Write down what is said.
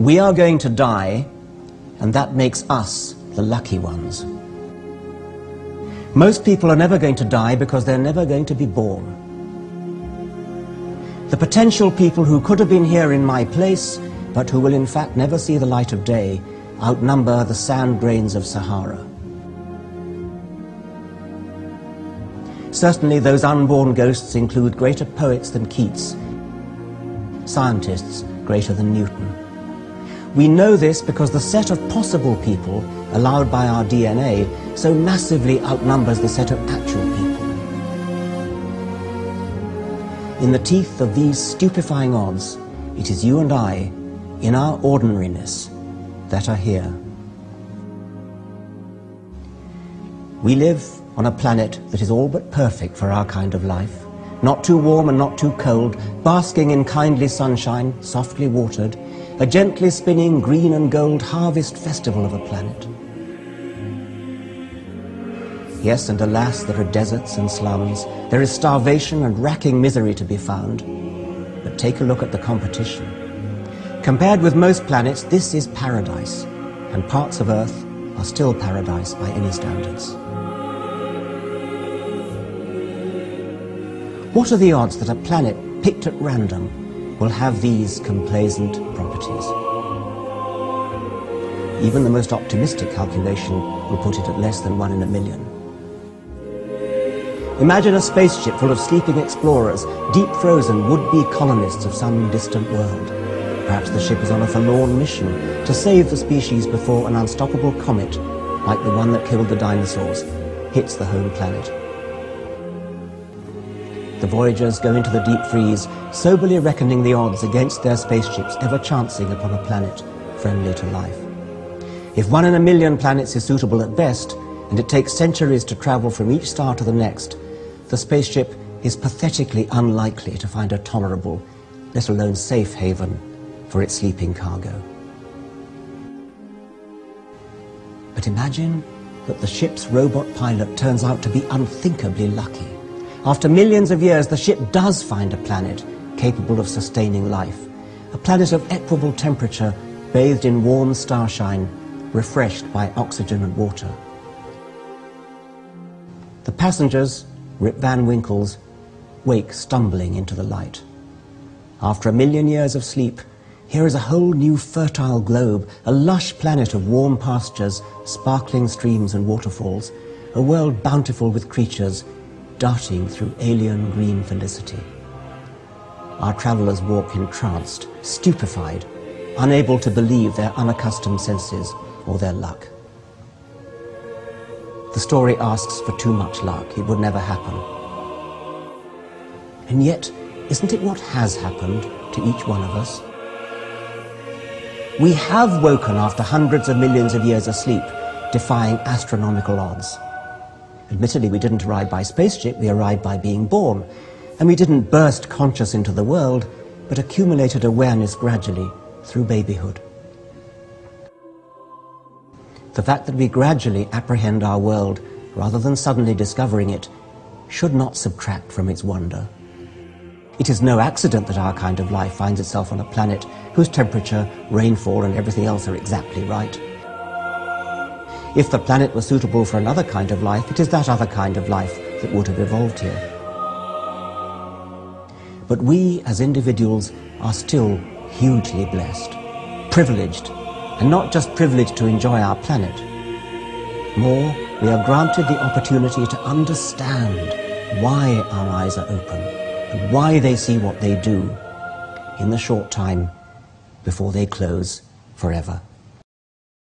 We are going to die, and that makes us the lucky ones. Most people are never going to die because they're never going to be born. The potential people who could have been here in my place, but who will in fact never see the light of day, outnumber the sand grains of Sahara. Certainly those unborn ghosts include greater poets than Keats, scientists greater than Newton. We know this because the set of possible people allowed by our DNA so massively outnumbers the set of actual people. In the teeth of these stupefying odds, it is you and I, in our ordinariness, that are here. We live on a planet that is all but perfect for our kind of life. Not too warm and not too cold, basking in kindly sunshine, softly watered, a gently spinning green and gold harvest festival of a planet. Yes, and alas, there are deserts and slums. There is starvation and racking misery to be found. But take a look at the competition. Compared with most planets, this is paradise, and parts of Earth are still paradise by any standards. What are the odds that a planet picked at random will have these complaisant properties? Even the most optimistic calculation will put it at less than one in a million. Imagine a spaceship full of sleeping explorers, deep frozen would-be colonists of some distant world. Perhaps the ship is on a forlorn mission to save the species before an unstoppable comet, like the one that killed the dinosaurs, hits the home planet. The voyagers go into the deep freeze, soberly reckoning the odds against their spaceships ever chancing upon a planet friendly to life. If one in a million planets is suitable at best, and it takes centuries to travel from each star to the next, the spaceship is pathetically unlikely to find a tolerable, let alone safe haven for its sleeping cargo. But imagine that the ship's robot pilot turns out to be unthinkably lucky. After millions of years, the ship does find a planet capable of sustaining life. A planet of equable temperature, bathed in warm starshine, refreshed by oxygen and water. The passengers, Rip Van Winkles, wake stumbling into the light. After a million years of sleep, here is a whole new fertile globe, a lush planet of warm pastures, sparkling streams and waterfalls, a world bountiful with creatures darting through alien green felicity. Our travellers walk entranced, stupefied, unable to believe their unaccustomed senses or their luck. The story asks for too much luck. It would never happen. And yet, isn't it what has happened to each one of us? We have woken after hundreds of millions of years of sleep, defying astronomical odds. Admittedly, we didn't arrive by spaceship, we arrived by being born. And we didn't burst conscious into the world, but accumulated awareness gradually through babyhood. The fact that we gradually apprehend our world rather than suddenly discovering it should not subtract from its wonder. It is no accident that our kind of life finds itself on a planet whose temperature, rainfall and everything else are exactly right. If the planet were suitable for another kind of life, it is that other kind of life that would have evolved here. But we, as individuals, are still hugely blessed, privileged, and not just privileged to enjoy our planet. More, we are granted the opportunity to understand why our eyes are open and why they see what they do in the short time before they close forever.